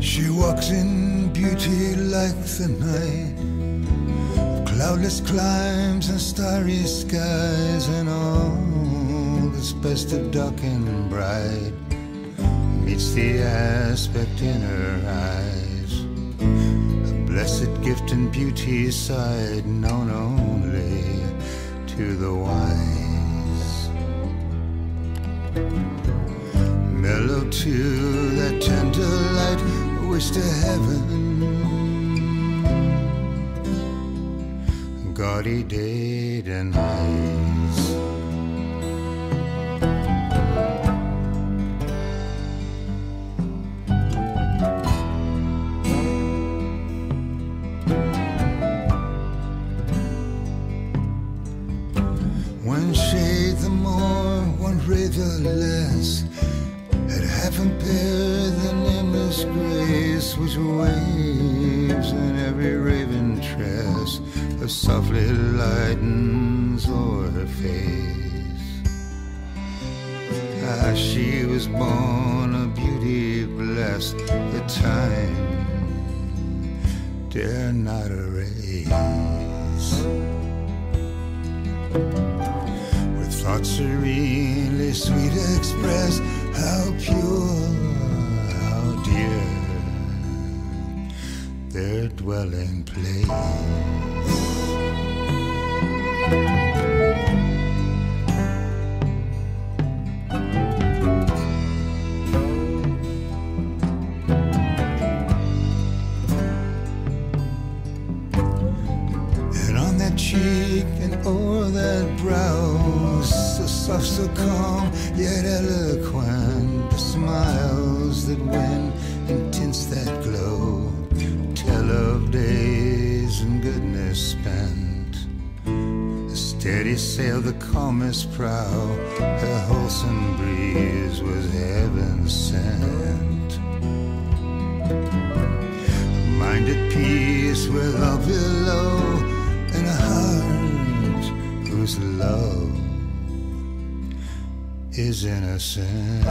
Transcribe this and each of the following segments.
She walks in beauty like the night, cloudless climes and starry skies, and all that's best of dark and bright meets the aspect in her eyes. A blessed gift and beauty side known only to the wise. Mellow to that tender light, wish to heaven. Gaudy day and eyes. Born a beauty blessed, the time dare not erase with thoughts serenely sweet express how pure, how dear their dwelling place. Prow, her wholesome breeze was heaven sent mind at peace with love below and a heart whose love is innocent.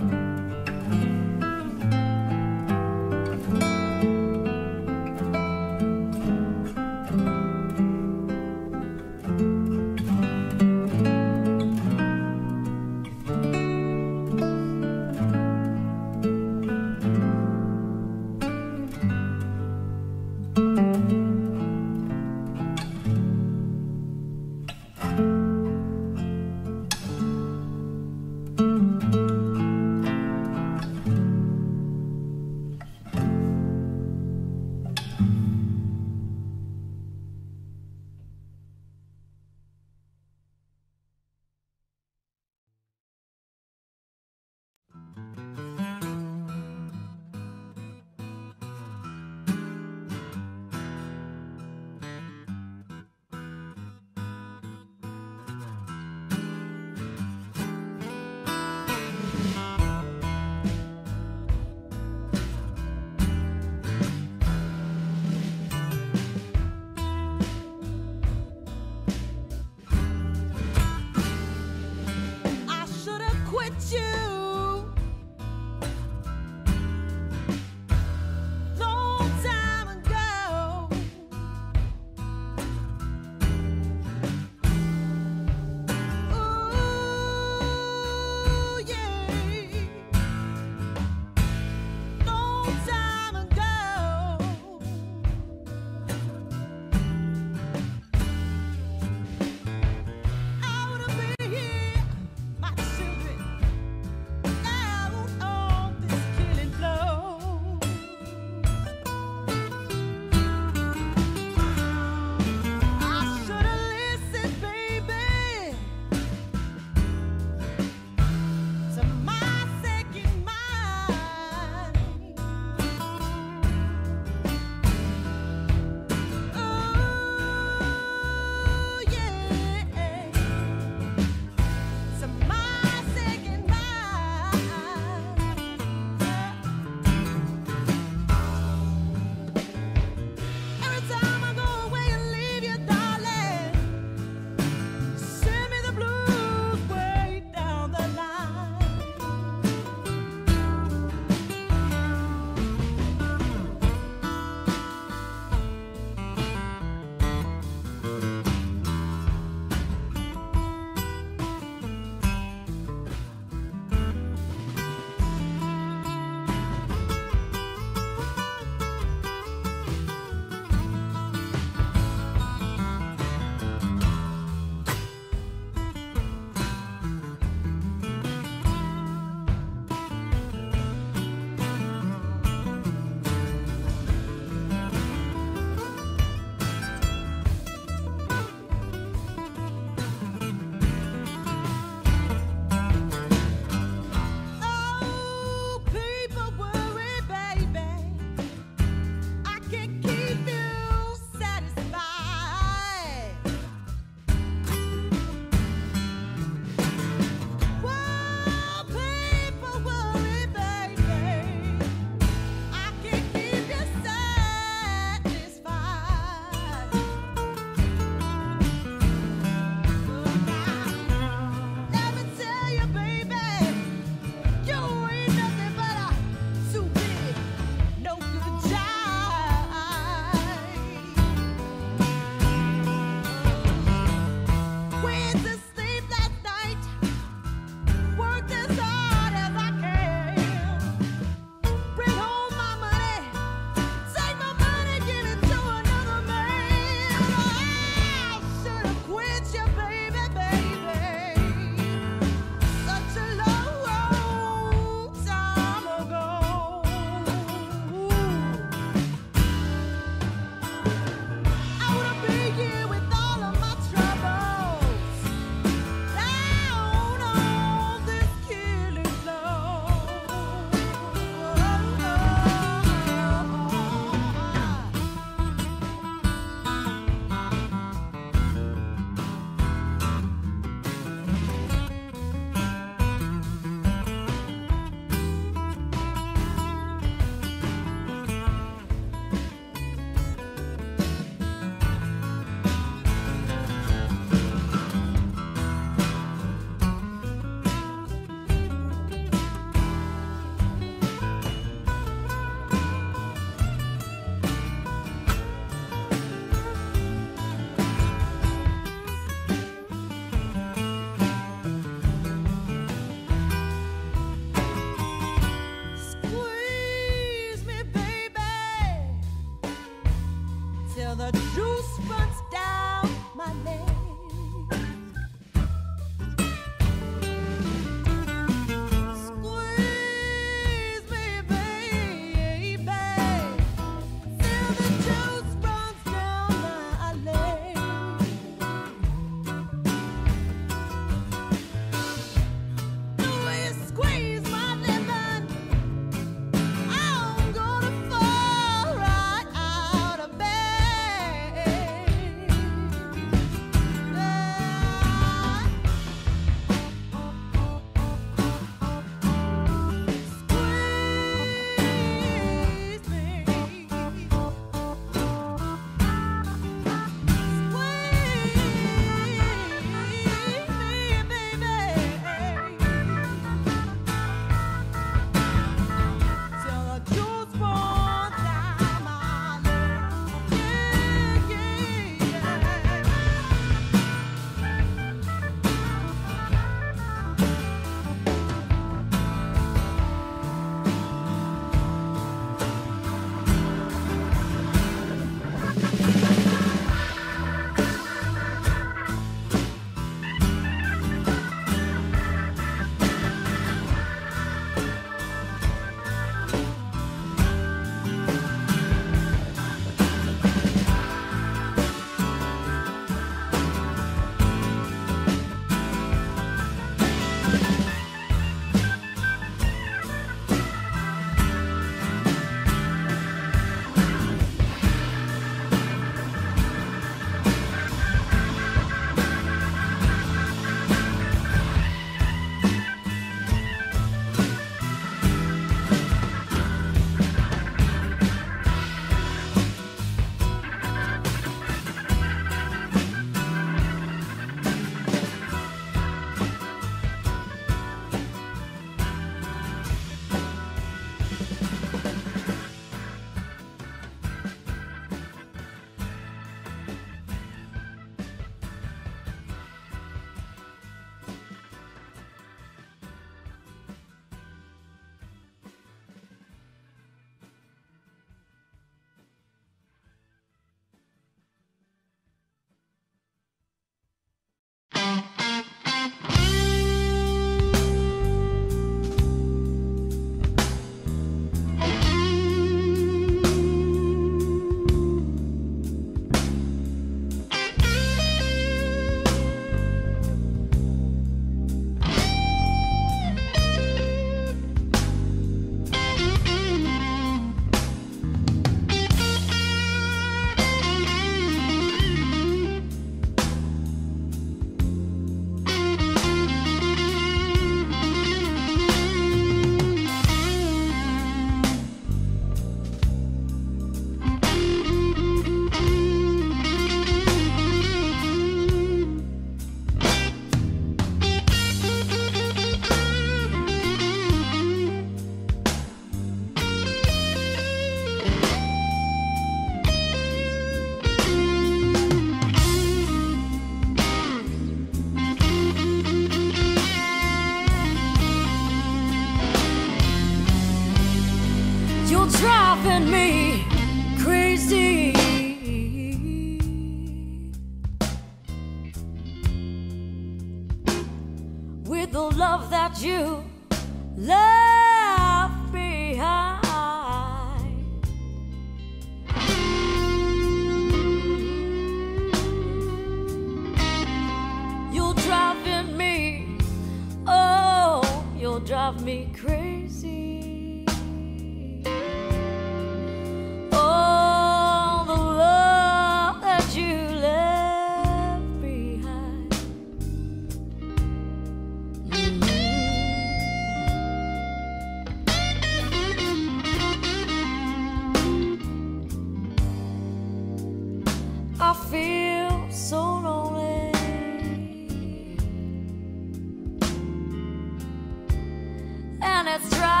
And it's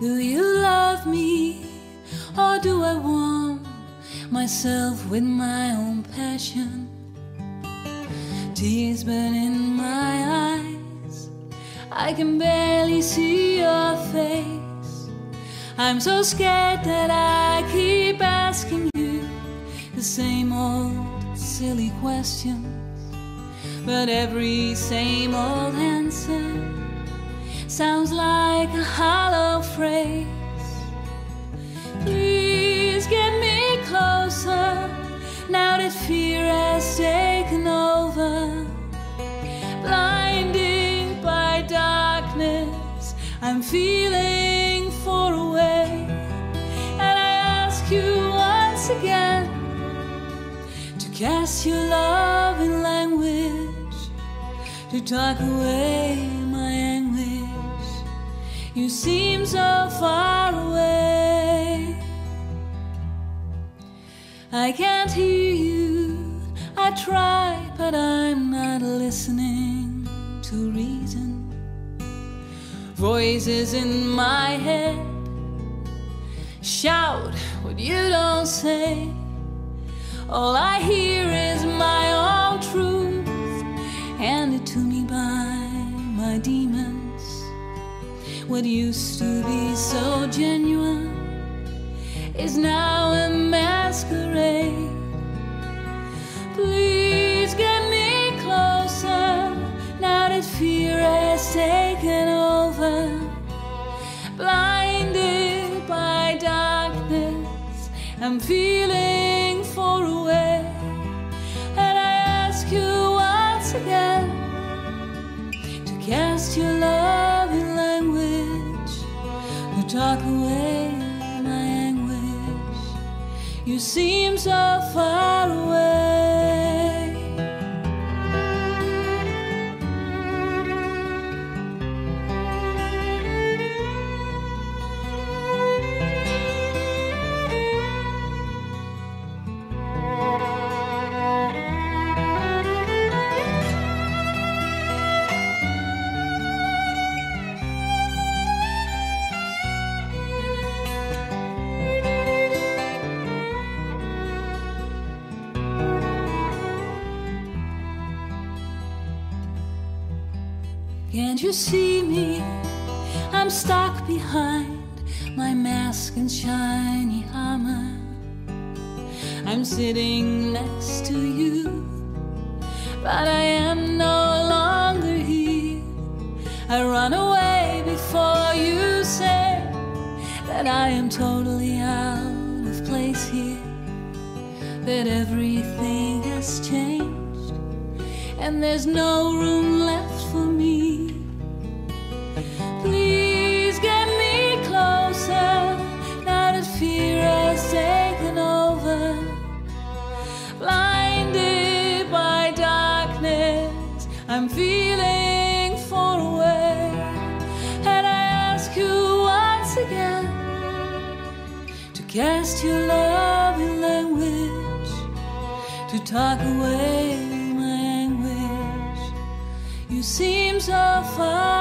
Do you love me or do I want myself with my own passion? Tears burn in my eyes. I can barely see your face. I'm so scared that I keep asking you the same old silly questions. But every same old answer sounds like a hollow phrase. Please get me closer now that fear has taken over. Blinded by darkness, I'm feeling far away. And I ask you once again to cast your love in language, to talk away. You seem so far away. I can't hear you. I try, but I'm not listening to reason. Voices in my head shout what you don't say. All I hear is my What used to be so genuine is now totally out of place here, that everything has changed, and there's no room left for me. Cast your love in language, to talk away my anguish. You seem so far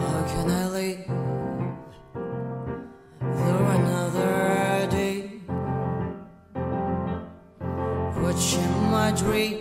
How can I live through another day? Watching my dream.